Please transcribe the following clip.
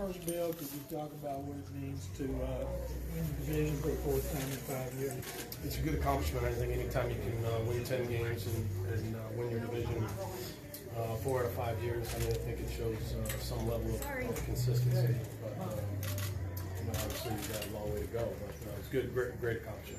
First, Bill, could you talk about what it means to uh, win the division for the fourth time in five years? It's a good accomplishment. I think anytime you can uh, win 10 games and, and uh, win your division uh, four out of five years, I mean, I think it shows uh, some level of, of consistency. But um, you know, obviously, you've got a long way to go. But uh, it's good, great, great accomplishment.